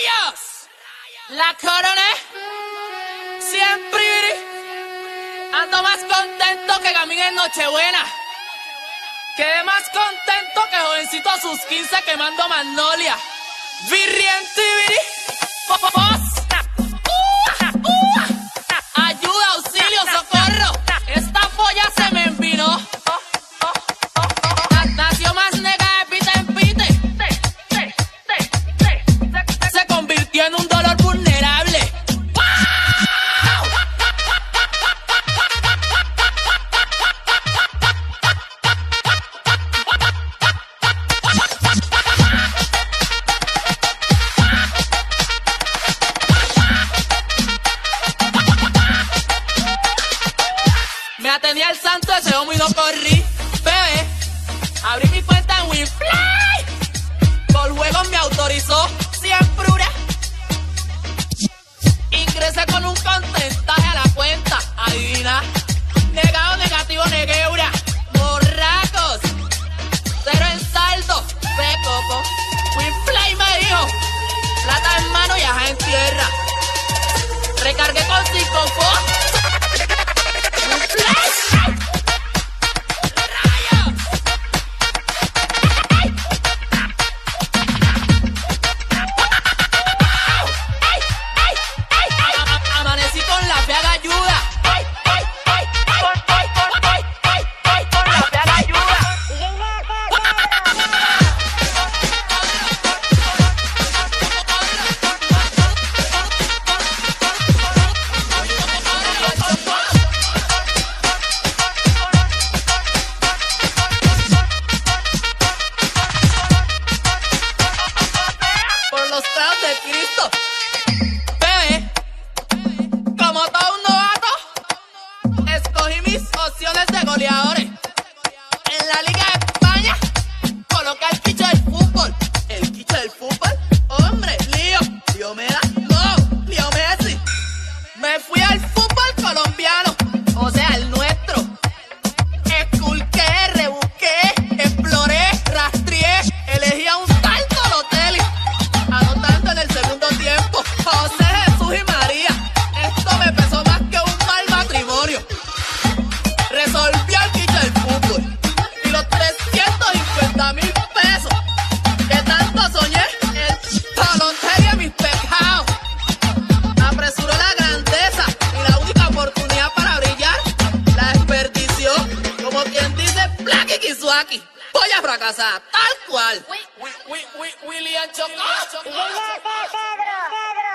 ¡Rayos! La coroné. Siempre ando más contento que camino en Nochebuena. Quedé más contento que jovencito a sus 15 quemando magnolia. Virriente, viri. Me atendí al santo, ese hombre y no corrí. Bebé, abrí mi cuenta en WeFly. Por juegos me autorizó siempre Ingresé con un contentaje a la cuenta. Adivina. Negado, negativo, negueura. Borracos. Cero en saldo. Seco. WeFly me dijo. Plata en mano y ajá en tierra. Recargué con cinco aquí. voy a fracasar, tal cual. William Chocó. Pedro, Pedro.